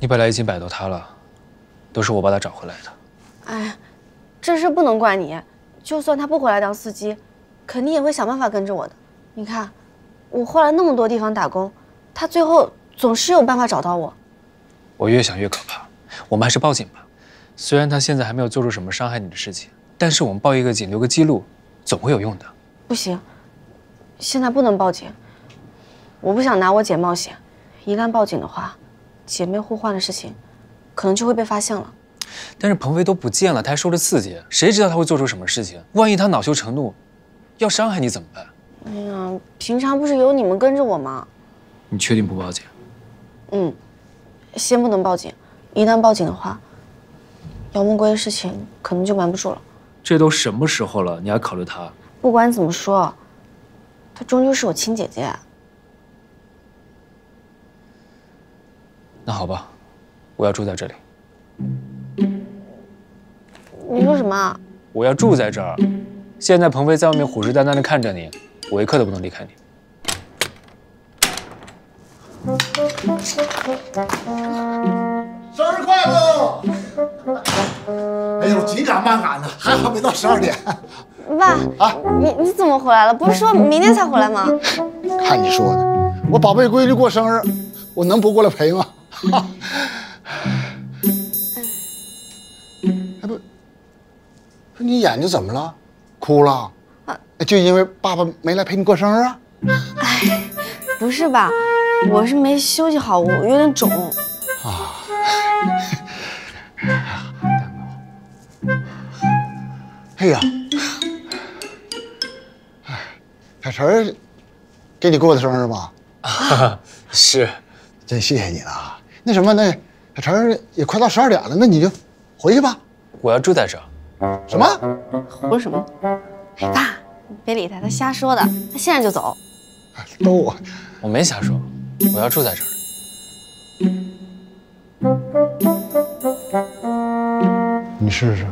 你本来已经摆脱他了，都是我把他找回来的。哎，这事不能怪你。就算他不回来当司机，肯定也会想办法跟着我的。你看，我后来那么多地方打工，他最后总是有办法找到我。我越想越可怕，我们还是报警吧。虽然他现在还没有做出什么伤害你的事情，但是我们报一个警，留个记录，总会有用的。不行，现在不能报警。我不想拿我姐冒险，一旦报警的话，姐妹互换的事情，可能就会被发现了。但是鹏飞都不见了，他还受了刺激，谁知道他会做出什么事情？万一他恼羞成怒，要伤害你怎么办？哎呀，平常不是有你们跟着我吗？你确定不报警？嗯，先不能报警，一旦报警的话，姚梦归的事情可能就瞒不住了。这都什么时候了，你还考虑他？不管怎么说，她终究是我亲姐姐。那好吧，我要住在这里。你说什么？我要住在这儿。现在鹏飞在外面虎视眈眈的看着你，我一刻都不能离开你。生日快乐！哎呦，紧赶慢赶的，还好没到十二点。爸，啊，你你怎么回来了？不是说明天才回来吗？看你说的，我宝贝闺女过生日，我能不过来陪吗？哎不，你眼睛怎么了？哭了？啊，就因为爸爸没来陪你过生日啊？哎，不是吧？我是没休息好，我有点肿。啊。哎呀，小陈给你过的生日吧？啊 是，真谢谢你了。那什么，那小陈也快到十二点了，那你就回去吧。我要住在这。什么？胡什么？哎，爸，你别理他，他瞎说的。他现在就走。逗我？我没瞎说，我要住在这儿。你试试。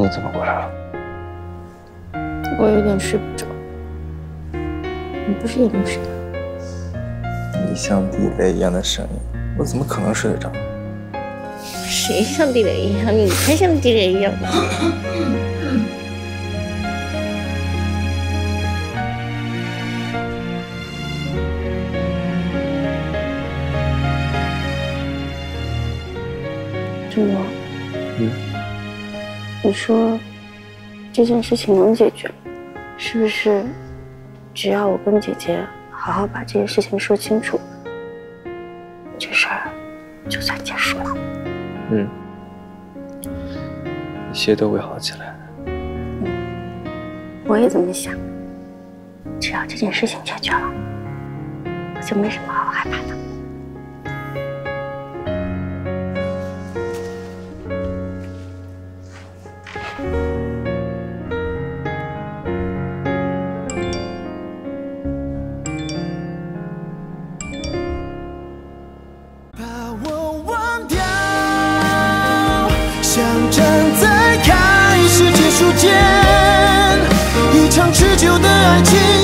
你怎么过来了？我有点睡不着。你不是也没睡吗？你像地雷一样的声音，我怎么可能睡得着？谁像地雷一样？你才像地雷一样呢！郑博，嗯。你说这件事情能解决，是不是？只要我跟姐姐好好把这件事情说清楚，这事儿就算结束了。嗯，一切都会好起来的。嗯，我也这么想。只要这件事情解决了，我就没什么好害怕的。想站在开始结束前一场持久的爱情。